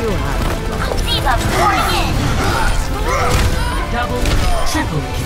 you have. Viva pouring in! Double, triple kill.